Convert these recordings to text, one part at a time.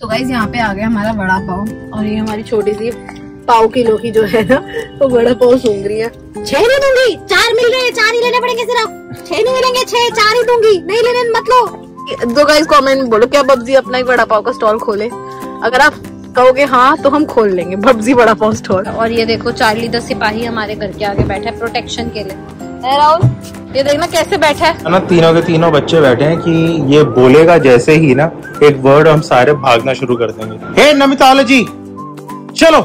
तो गाइज़ यहाँ पे आ गया हमारा बड़ा पाव। और ये हमारी छोटी सी पाव किलो की जो है ना वो बड़ा पाव सूंघ रही है। छह नहीं दूँगी चार मिल रहे हैं चार ही लेने पड़ेंगे सिर्फ़। छह नहीं मिलेंगे छह चार ही दूँगी। नहीं लेने मत लो। दो गाइज़ कमेंट में बोलो क्या बब्जी अपना ही बड़ा पाव का स्टॉल खोले? अगर आप कहोगे हाँ तो हम खोल लेंगे बब्जी बड़ा पाव स्टॉल और ये देखो चार्ली दस सिपाही हमारे घर के आगे बैठा है प्रोटेक्शन के लिए। राहुल? ये देखना कैसे बैठा है। ना तीनों के तीनों बच्चे बैठे हैं कि ये बोलेगा जैसे ही ना एक वर्ड हम सारे भागना शुरू कर देंगे। हे नमितालजी चलो।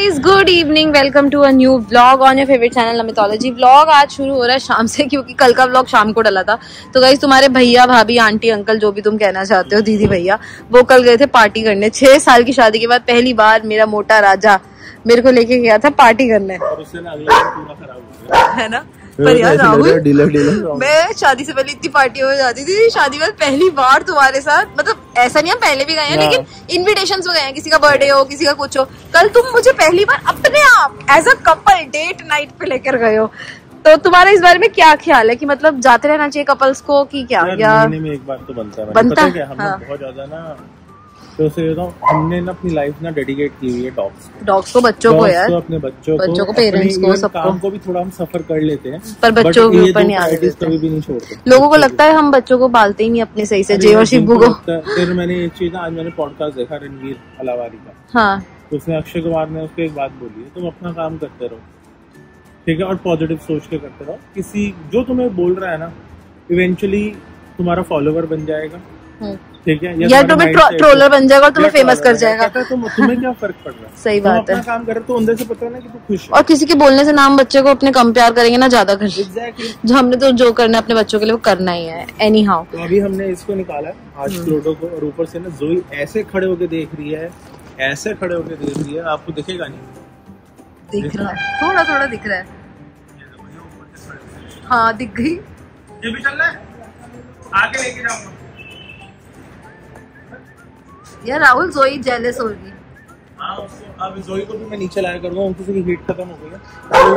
Guys good evening welcome to a new vlog on your favourite channel अमितोलॉजी blog आज शुरू हो रहा है शाम से क्योंकि कल का ब्लॉग शाम को डला था। तो गाइस तुम्हारे भैया भाभी आंटी अंकल जो भी तुम कहना चाहते हो दीदी भैया वो कल गए थे पार्टी करने। छह साल की शादी के बाद पहली बार मेरा मोटा राजा मेरे को लेके गया था पार्टी करने। है ना? मैं शादी से पहले इतनी पार्टी में जाती थी शादी में पहली बार तुम्हारे साथ मतलब ऐसा नहीं हम पहले भी गए हैं हाँ। लेकिन इनविटेशन गए हैं किसी का बर्थडे हो किसी का कुछ हो। कल तुम मुझे पहली बार अपने आप as a couple date night पे लेकर गए हो। तो तुम्हारा इस बारे में क्या ख्याल है कि मतलब जाते रहना चाहिए कपल्स को कि क्या? यार या में एक बार तो बनता है। बनता है है, हाँ। बहुत ज़्यादा ना तो उसे कहता हूँ हमने ना अपनी लाइफ ना डेडिकेट की हुई है डॉग्स को। डॉग्स को बच्चों को यार। अपने बच्चों को बच्चों को, parents को, सबको। काम को भी थोड़ा हम सफ़र कर लेते हैं पर बच्चों के ऊपर नहीं देते। कभी भी नहीं छोड़ते। लोगों को लगता है हम बच्चों को पालते ही नहीं अपने सही से जय और शिबू को। फिर मैंने एक चीज़ ना आज मैंने पॉडकास्ट देखा रणवीर अलावारी का। हाँ। तो उसने अक्षय कुमार ने उसको एक बात बोली है तुम अपना काम करते रहो ठीक है और पॉजिटिव सोच के करते रहो। किसी जो तुम्हें बोल रहा है ना इवेंचुअली तुम्हारा फॉलोवर बन जाएगा। हम्म। ठीक है? या तुम्हें ट्रोलर बन जाएगा और तुम्हें फ़ेमस कर जाएगा। तुम तुम्हें क्या फ़र्क पड़ रहा है? सही बात है। काम कर तो अंदर से पता है ना कि तू खुश और किसी के बोलने से नाम बच्चे को अपने कम प्यार करेंगे ना ज़्यादा कर जो हमने तो जो करना है अपने बच्चों के लिए वो करना ही है एनी हाउ तो अभी हमने इसको निकाला आज हम्म। को और ऊपर से ना जोई ऐसे खड़े होके देख रही है ऐसे खड़े होके देख रही है आपको दिखेगा नहीं। दिख रहा है। थोड़ा थोड़ा दिख रहा है। हाँ दिख गई। ये भी चल रहा है? आगे लेके जाऊँगा यार राहुल जोई जेलस होगी हाँ। अब जोई को भी मैं नीचे लाया करूँगा उनकी भी हीट खत्म हो गई है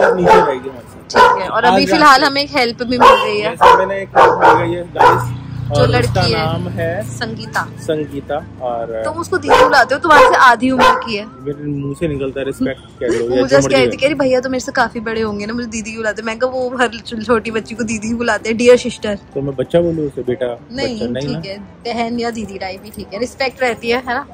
तो नीचे रहेगी ठीक है और अभी फ़िलहाल हमें एक हेल्प भी मिल रही है। मैंने एक मिल गई है गाइस जो लड़की है। नाम है संगीता। संगीता और तुम उसको दीदी बुलाते हो तुम्हारे से आधी उम्र की है। मेरे मुँह से निकलता है रिस्पेक्ट कह लो मुझे कह रही थी कह रही भैया तो मेरे से काफ़ी बड़े होंगे ना मुझे दीदी बुलाते मैं कहा वो हर छोटी बच्ची को दीदी बुलाते हैं डियर सिस्टर तो मैं बच्चा बोलूँ उसे बेटा? नहीं ठीक है बहन या दीदी टाइप ही ठीक है रिस्पेक्ट रहती है है ना?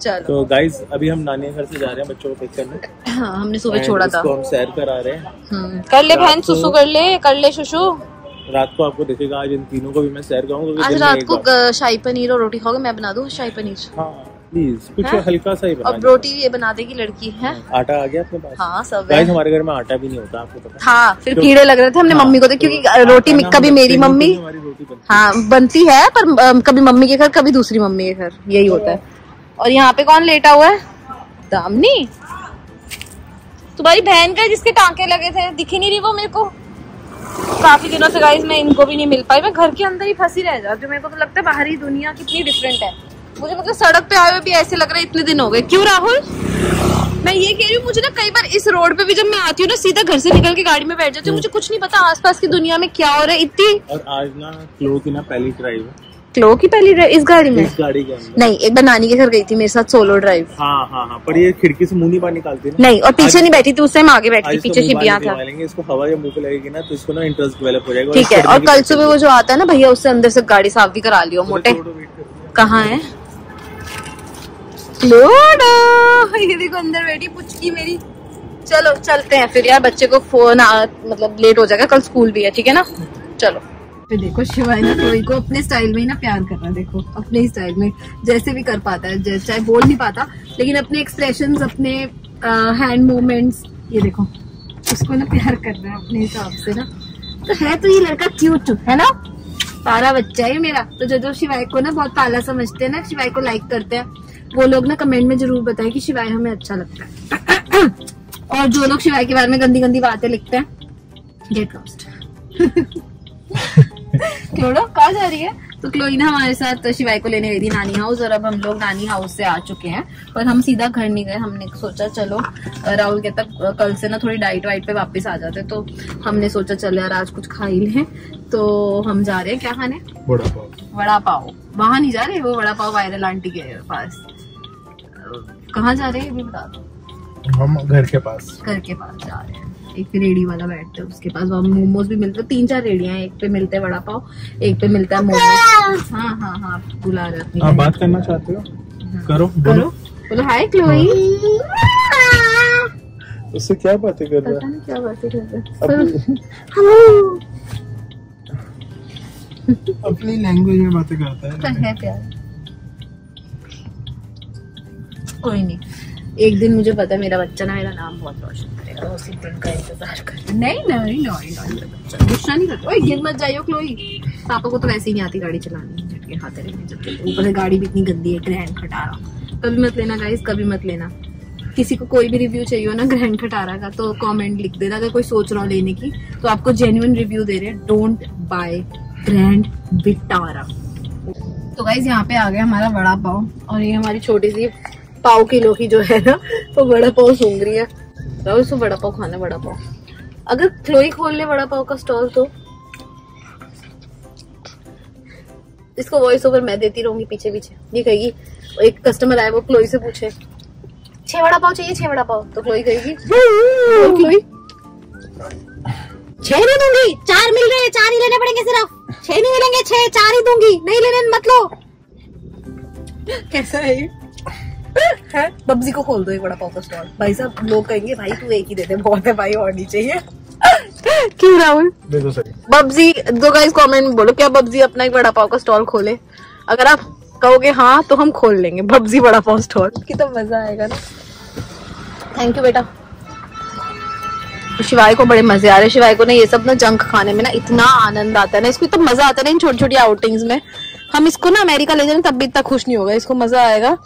चलो। तो गाइस अभी हम नानी घर से जा रहे हैं बच्चों को पिक करने। हाँ हमने सुबह छोड़ा था। हम सैर करा रहे हैं। हम्म, कर ले बहन सुसु कर ले कर ले शुशु रात को आपको दिखेगा आज इन तीनों को भी मैं सैर कराऊँगा आज रात को शाही पनीर और रोटी खाओगे मैं बना दूँ शाही पनीर? हाँ प्लीज़ कुछ हाँ? हल्का सा ही बना और रोटी ये बना देगी लड़की है? दीजिए। आटा आ गया अपने पास? हाँ सब गाइस है। हमारे घर में आटा भी नहीं होता आपको पता है? हाँ फिर तो- कीड़े लग रहे थे हमने हाँ, मम्मी को दे क्योंकि तो रोटी में कभी मेरी मम्मी है। हाँ। बनती है पर कभी मम्मी के घर कभी दूसरी मम्मी के घर यही होता है। और यहाँ पे कौन लेटा हुआ है? दामनी? तुम्हारी बहन का जिसके टांके लगे थे दिखी नहीं रही वो मेरे को। काफ़ी दिनों से गाइस मैं इनको भी नहीं मिल पाई। मैं घर के अंदर ही फंसी रह जाती हूँ। मेरे को तो लगता है बाहरी दुनिया कितनी डिफरेंट है। मुझे मतलब सड़क पे आए हुए भी ऐसे लग रहा है, इतने दिन हो गए। क्यों राहुल? मैं ये कह रही हूँ, मुझे ना कई बार इस रोड पे भी जब मैं आती हूँ ना, सीधा घर से निकल के गाड़ी में बैठ जाती हूँ, मुझे कुछ नहीं पता आसपास की दुनिया में क्या हो रहा है, इतनी और आज ना की ना पहली ड्राइव है। क्लो की पहली ड्राइव इस गाड़ी में। इस गाड़ी के अंदर। नहीं एक बार नानी के घर गई थी मेरे साथ सोलो ड्राइव हाँ हाँ हाँ पर ये खिड़की से मुँह नहीं बाहर निकालती ना। नहीं और पीछे नहीं बैठी थी उस टाइम आगे बैठी थी पीछे मुँह शिबिया था। इसको हवा या मुँह पे लगेगी ना तो इसको ना इंटरेस्ट डेवलप हो जाएगा ठीक है और कल सुबह वो जो आता है ना भैया उससे अंदर से गाड़ी साफ़ भी करा लियो मोटे। कहाँ है? ये देखो अंदर बैठी पुचकी मेरी। चलो चलते हैं फिर यार बच्चे को फ़ोन आ, मतलब लेट हो जाएगा कल स्कूल भी है ठीक है ना? चलो। फिर देखो शिवाय ना कोई को अपने स्टाइल में ही ना प्यार करना देखो, अपने ही स्टाइल में, जैसे भी कर पाता है चाहे बोल नहीं पाता, लेकिन अपने एक्सप्रेशन अपने हैंड मूवमेंट्स ये देखो, उसको ना प्यार कर रहा है अपने हिसाब से ना। तो है तो ये लड़का क्यूट है ना? पारा बच्चा है मेरा। तो जो जो शिवाय को ना बहुत पाला समझते हैं ना, शिवाय को लाइक करते हैं, वो लोग ना कमेंट में ज़रूर बताएँ कि शिवाय हमें अच्छा लगता है। और जो लोग शिवाय के बारे में गंदी गंदी बातें लिखते हैं गेट लॉस्ट क्यों कहा जा रही है? तो क्लोई ना हमारे साथ शिवाय को लेने गई थी नानी हाउस और अब हम लोग नानी हाउस से आ चुके हैं। पर हम सीधा घर नहीं गए हमने सोचा चलो राहुल कहता कल से ना थोड़ी डाइट वाइट पे वापस आ जाते। तो हमने सोचा चलो यार आज कुछ खा ही लें। तो हम जा रहे हैं क्या खाने? बड़ा पाव। वड़ा पाव। वहाँ नहीं जा रहे वो? वड़ा पाव वायरल आंटी के पास। कहाँ जा रहे हैं ये भी बता दो। हम घर के पास। घर के पास जा रहे हैं। एक रेडी वाला बैठते है उसके पास वहाँ मोमोज भी मिलते हैं। तीन चार रेडियाँ हैं एक पे मिलते हैं वड़ा पाव एक पे मिलता है मोमोज। हाँ हाँ हाँ बुला रहे आप बात करना चाहते हो? करो करो बोलो। बोलो हाय क्लोई। उससे क्या बातें कर रहा नहीं क्या बातें कर रहे है। अपनी लैंग्वेज में बातें करता है। है कोई नहीं। एक दिन मुझे पता है मेरा बच्चा ना मेरा नाम बहुत रोशन करेगा उसी दिन का इंतज़ार कर नहीं नहीं नहीं बच्चा, गुस्सा नहीं करता। ओए, गिर मत जाइयो, क्लोई। पापा को तो वैसे ही नहीं आती गाड़ी चलानी झटके खाते जब ऊपर से गाड़ी भी इतनी गंदी है ग्रैंड खटारा। कभी मत लेना गाइस कभी मत लेना। किसी को कोई भी रिव्यू चाहिए हो ना ग्रैंड खटारा का तो कमेंट लिख देना। अगर कोई सोच रहा हो लेने की तो आपको जेन्युइन रिव्यू दे रहे हैं डोंट बाय ग्रैंड विटारा तो गाइज़ यहाँ पे आ गया हमारा वड़ा पाव, और ये हमारी छोटी सी पाव किलो की जो है ना वो बड़ा पाव सूंघ रही है। राहुल इसको वड़ा पाव खाना वड़ा पाव। अगर क्लोई खोल ले वड़ा पाव का स्टॉल तो। इसको वॉइस ओवर मैं देती रहूँगी पीछे पीछे। ये कहेगी एक कस्टमर आया वो क्लोई से पूछे छह वड़ा पाव चाहिए छह वड़ा पाव? तो क्लोई कहेगी क्लोई छह नहीं दूँगी चार मिल रहे हैं चार ही लेने पड़ेंगे सिर्फ़। छह नहीं मिलेंगे छह चार ही दूँगी। नहीं लेने मत लो। कैसा है ये? है? बब्जी को खोल दो एक बड़ा पाव का स्टॉल भाई साहब लोग कहेंगे भाई तू एक ही दे दे बहुत है भाई और नहीं चाहिए। क्यों राहुल? सही। बब्जी दो गाइस कमेंट में बोलो क्या बब्जी अपना एक बड़ा पाव का स्टॉल खोले? अगर आप कहोगे हाँ तो हम खोल लेंगे बब्जी बड़ा पाव स्टॉल की तो मज़ा आएगा ना। थैंक यू बेटा। शिवाय को बड़े मज़े आ रहे हैं। शिवाय को ना ये सब ना जंक खाने में ना इतना आनंद आता है ना इसको इतना मज़ा आता है ना इन छोटी छोटी आउटिंग्स में। हम इसको ना अमेरिका ले जाएँगे तब भी इतना खुश नहीं होगा इसको मज़ा आएगा।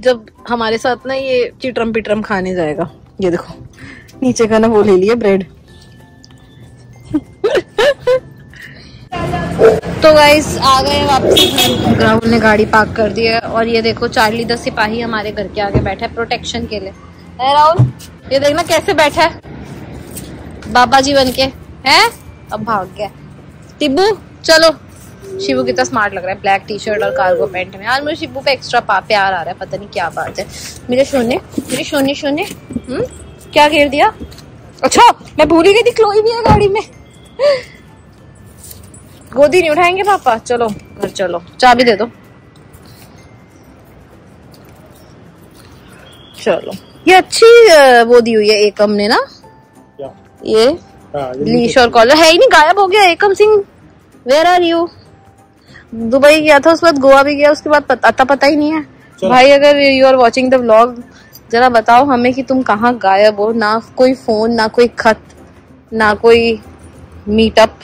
जब हमारे साथ ना ये चिटरम पिटरम खाने जाएगा। ये देखो, नीचे का ना वो ले लिया ब्रेड तो गाइस आ गए वापस। राहुल ने गाड़ी पार्क कर दी है और ये देखो चार्ली द सिपाही हमारे घर के आगे बैठा है प्रोटेक्शन के लिए। है राहुल, ये देखना कैसे बैठा है। बाबा जी बन के, है? अब भाग गया। टिब्बू, चलो। शिबू कितना स्मार्ट लग रहा है ब्लैक टी शर्ट और कार्गो पैंट में। आज मुझे शिबू पे एक्स्ट्रा पा प्यार आ रहा है पता नहीं क्या बात है। मेरे शोने मेरे शोने शोने हम्म क्या घेर दिया? अच्छा मैं भूल ही गई थी क्लोई भी है गाड़ी में। गोदी नहीं उठाएँगे पापा चलो घर चलो। चाबी दे दो। चलो। ये अच्छी वो दी हुई है एकम ने ना? क्या? ये हाँ ये लीश और कॉलर है ही नहीं गायब हो गया Ekam Singh. Where are you Dubai गया था उसके बाद गोवा भी गया उसके बाद पता, पता ही नहीं है। भाई अगर you are watching the vlog जरा बताओ हमें कि तुम कहाँ गायब हो? ना कोई फ़ोन ना कोई खत ना कोई मीटअप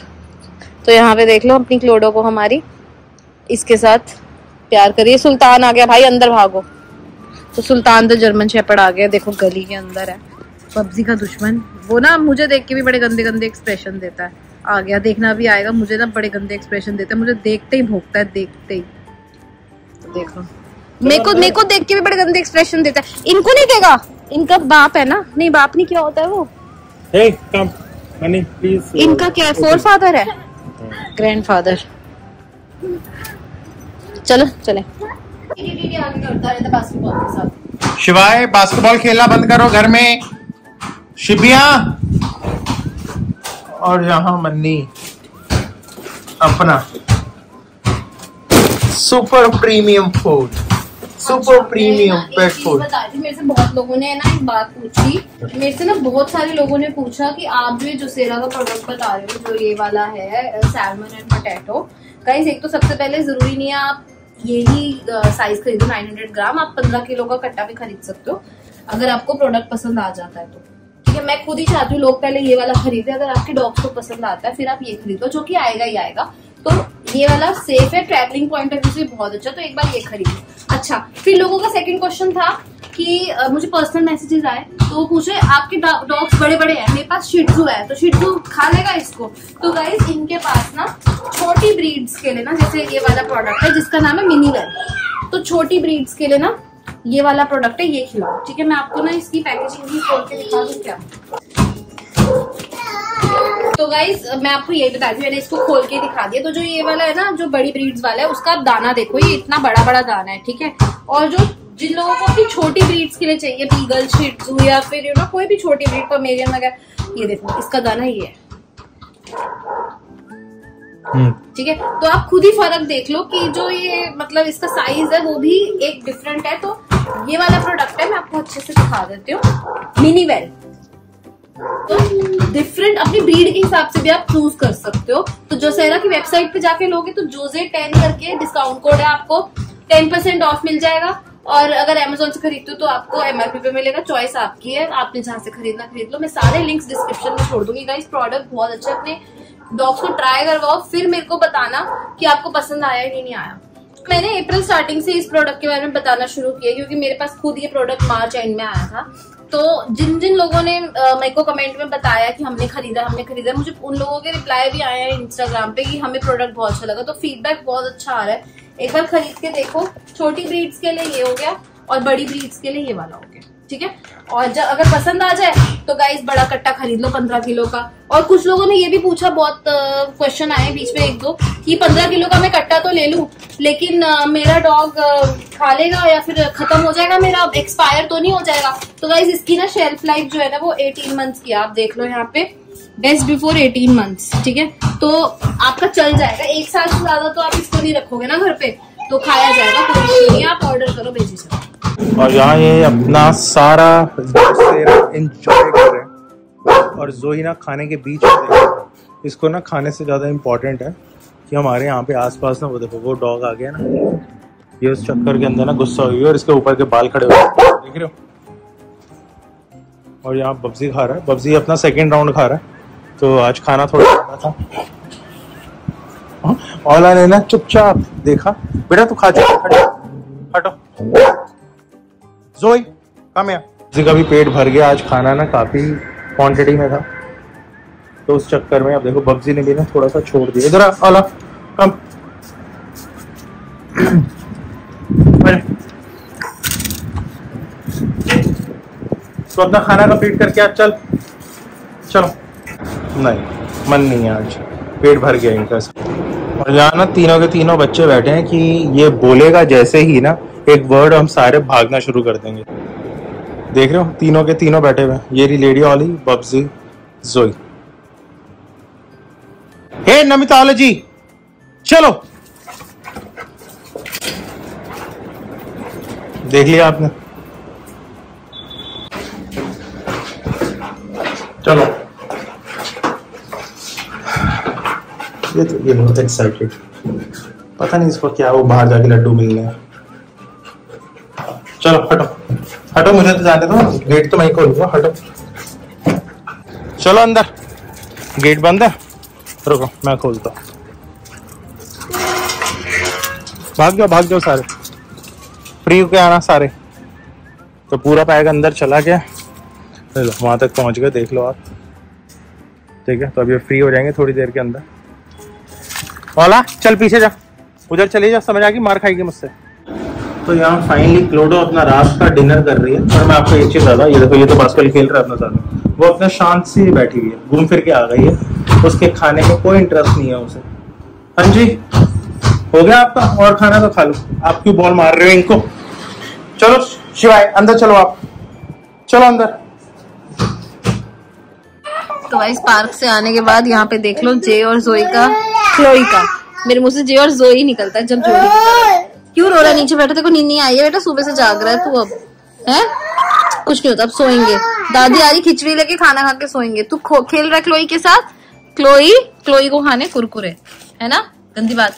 तो यहाँ पे देख लो अपनी क्लोडो को हमारी। इसके साथ प्यार करिए। सुल्तान आ गया। भाई अंदर भागो। तो सुल्तान तो जर्मन शेपर्ड आ गया। देखो गली के अंदर है। पबजी का दुश्मन। वो ना मुझे देख के भी बड़े गंदे गंदे एक्सप्रेशन देता है। आ गया देखना भी आएगा। मुझे ना बड़े गंदे एक्सप्रेशन देता है। मुझे देखते ही भोगता है देखते ही। तो देखो मेरे को मेरे को देख के भी बड़े गंदे एक्सप्रेशन देता है। इनको नहीं देगा। इनका बाप है ना। नहीं बाप नहीं क्या होता है वो? हे कम मनी प्लीज़ इनका क्या है? फोर फादर है। ग्रैंड फादर चलो चले। शिवाय बास्केटबॉल खेलना बंद करो घर में। शिबिया और यहाँ मन्नी अपना super premium food super premium pet food मेरे से बहुत लोगों ने ना एक बात पूछी। मेरे से ना बहुत सारे लोगों ने पूछा कि आप जो ये जोसेरा का प्रोडक्ट बता रहे हो जो ये वाला है सैलमन एंड पोटैटो गाइस एक तो सबसे पहले ज़रूरी नहीं है आप यही साइज़ खरीदो 900 ग्राम आप 15 किलो का कट्टा भी खरीद सकते हो अगर आपको प्रोडक्ट पसंद आ जाता है तो। है मैं खुद ही चाहती हूँ लोग पहले ये वाला खरीदे। अगर आपके डॉग्स को पसंद आता है, फिर आप ये खरीदो, जो कि आएगा ही आएगा। तो ये वाला सेफ़ है ट्रैवलिंग पॉइंट ऑफ़ व्यू से बहुत अच्छा। तो एक बार ये खरीदो। अच्छा फिर लोगों का सेकंड क्वेश्चन था कि मुझे पर्सनल मैसेजेस आए। तो पूछे, आपके डॉग्स बड़े बड़े हैं, मेरे पास शिटजू है तो शिटजू खा लेगा इसको? तो गाइज़ इनके पास ना छोटी ब्रीड्स के लिए ना, जैसे ये वाला प्रोडक्ट है, जिसका नाम है मिनी वेल तो छोटी ब्रीड्स के लिए ना ये वाला प्रोडक्ट है, ये खिलाओ। ठीक है, मैं आपको ना इसकी पैकेजिंग भी खोल के दिखा दूँ क्या? तो गाइज़ मैं आपको यही बता दी मैंने इसको खोल के दिखा दिया। तो जो ये वाला है ना, जो बड़ी ब्रीड्स वाला है, उसका दाना देखो, ये इतना बड़ा बड़ा दाना है, ठीक है? और जो जिन लोगों को अपनी छोटी ब्रीड्स के लिए चाहिए बीगल शिट्जू या फिर यू नो कोई भी छोटी ब्रीड पमेरियन वगैरह, ये देखो, इसका दाना ये है। ठीक है? तो आप खुद ही फ़र्क देख लो कि जो ये मतलब इसका साइज़ है, वो भी एक डिफरेंट है तो ये वाला प्रोडक्ट है, मैं आपको अच्छे से दिखा देती हूँ। मिनी वेल तो डिफरेंट अपनी ब्रीड के हिसाब से भी आप चूज़ कर सकते हो। तो जो सेरा की वेबसाइट पे जाके लोगे तो जोजे टेन करके डिस्काउंट कोड है आपको। टेन परसेंट ऑफ़ मिल जाएगा। और अगर अमेजोन से खरीदते हो तो आपको एमआरपी पे मिलेगा। चॉइस आपकी है। आपने जहाँ से खरीदना, खरीद लो। मैं सारे लिंक्स डिस्क्रिप्शन में छोड़ दूँगी। गाइस प्रोडक्ट बहुत अच्छा अपने डॉग्स को ट्राई करवाओ, फिर मेरे को बताना कि आपको पसंद आया या नहीं आया। मैंने अप्रैल स्टार्टिंग से इस प्रोडक्ट के बारे में बताना शुरू किया, क्योंकि मेरे पास खुद ये प्रोडक्ट मार्च एंड में आया था। तो जिन जिन लोगों ने मेरे को कमेंट में बताया कि हमने खरीदा हमने खरीदा, मुझे उन लोगों के रिप्लाई भी आए हैं इंस्टाग्राम पे कि हमें प्रोडक्ट बहुत अच्छा लगा। तो फीडबैक बहुत अच्छा आ रहा है। एक बार खरीद के देखो, छोटी ब्रीड्स के लिए ये हो गया और बड़ी ब्रीड्स के लिए ये वाला हो गया। ठीक है? और जब अगर पसंद आ जाए तो गाइस बड़ा कट्टा खरीद लो पंद्रह किलो का। और कुछ लोगों ने ये भी पूछा, बहुत क्वेश्चन आए बीच में एक दो, कि पंद्रह किलो का मैं कट्टा तो ले लूँ, लेकिन मेरा डॉग खा लेगा या फिर खत्म हो जाएगा मेरा एक्सपायर तो नहीं हो जाएगा? तो गाइस इसकी ना शेल्फ लाइफ जो है ना, वो एटीन मंथ्स की आप देख लो यहाँ पे बेस्ट बिफोर एटीन मंथ्स ठीक है? तो आपका चल जाएगा। एक साल से ज़्यादा तो आप इसको नहीं रखोगे ना घर पे? तो खाया जाएगा इश्यू आप ऑर्डर करो बेची से और यहाँ ये अपना सारा एंजॉय कर रहे हैं और जोई ना खाने के बीच हैं। इसको ना खाने से ज़्यादा इम्पोर्टेंट है कि हमारे यहाँ पे आसपास ना वो देखो वो डॉग आ गया ना। ये उस चक्कर के अंदर ना गुस्सा हुई है और इसके ऊपर के बाल खड़े हुए देख रहे हो? और यहाँ बब्जी खा रहा है। बब्जी अपना सेकेंड राउंड खा रहा है। तो आज खाना थोड़ा ज़्यादा था। हाँ, औला ने ना चुपचाप देखा। बेटा तू खा चुका हटो। जोई कम या किसी का भी पेट भर गया आज खाना ना काफ़ी क्वांटिटी में था। तो उस चक्कर में अब देखो बब्जी ने भी ना थोड़ा सा छोड़ दिया। इधर आला कम तो अपना खाना कंप्लीट करके आज चल। चलो। नहीं मन नहीं है आज। पेट भर गया इनका। और यहाँ ना तीनों के तीनों बच्चे बैठे हैं कि ये बोलेगा जैसे ही ना एक वर्ड हम सारे भागना शुरू कर देंगे। देख रहे हो? तीनों के तीनों बैठे हुए ये रही लेडी ऑली बब्जी जोई हे नमिता जी, चलो। देख लिया आपने। चलो। ये तो ये बहुत एक्साइटेड पता नहीं इसको क्या वो बाहर जाके लड्डू मिलने हैं। चलो, हटो। हटो, मुझे तो जाने दो। गेट तो मैं खोलूँगा, हटो। चलो, अंदर। गेट बंद है? रुको, मैं खोलता हूँ। भाग जाओ भाग जाओ सारे। फ्री होके आना सारे। तो पूरा पैक अंदर चला गया। ले लो वहाँ तक पहुँच गए, देख लो आप। ठीक है तो अभी फ्री हो जाएँगे थोड़ी देर के अंदर। वाला, चल पीछे जा। उधर चले जा, समझ आ गई? मार खाएगी मुझसे। तो यहाँ फाइनली क्लोडो अपना रात का डिनर कर रही है। और मैं आपको एक चीज़ ये देखो, ये तो बास्केटबॉल खेल रहा है अपना साथ वो अपना शांत से बैठी हुई है, घूम फिर के आ गई है। उसके खाने में कोई इंटरेस्ट नहीं है उसे। हाँ जी, हो गया आपका? और खाना तो खा लो। आप क्यों बॉल मार रहे हो इनको? चलो, शिवाय, अंदर चलो आप। चलो अंदर। तो इस पार्क से आने के बाद यहाँ पे देख लो, जे और जोई का क्लोई का। मेरे मुँह से जे और जोई निकलता है जब जोई क्यों रो रहा है? नीचे बैठा को नींद नहीं आई है बेटा सुबह से जाग रहा है तू अब। है? कुछ नहीं होता अब सोएँगे। दादी आ रही खिचड़ी लेके खाना खा के सोएँगे। तू खेल रहा क्लोई के साथ? क्लोई क्लोई को खाने कुरकुरे है ना? गंदी बात।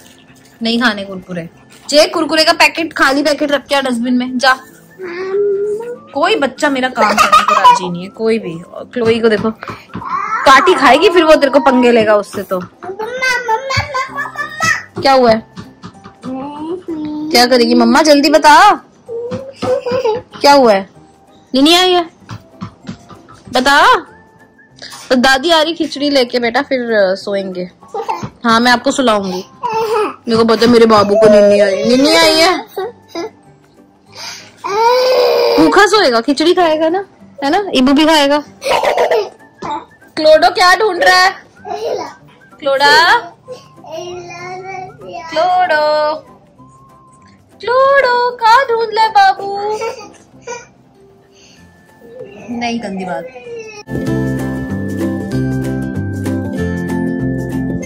नहीं खाने कुरकुरे। जे कुरकुरे का पैकेट खाली पैकेट रख के डस्टबिन में जा। कोई बच्चा मेरा काम करने को राज़ी नहीं है कोई भी। क्लोई को देखो काटी खाएगी फिर वो तेरे को पंगे लेगा उससे तो। क्या हुआ है? क्या करेगी? मम्मा जल्दी बता। क्या हुआ है? नहीं आई है। बता। तो दादी आ रही खिचड़ी लेके बेटा फिर सोएँगे। हाँ मैं आपको सुलाऊँगी। मेरे को पता मेरे बाबू को नीनी आई नीनी आई है? भूखा सोएगा खिचड़ी खाएगा ना? है ना? इबू भी खाएगा। क्लोडो क्या ढूंढ रहा है? क्लोडा? क्लोडो। क्लोडो कहा ढूंढ ले बाबू। नहीं गंदी बात।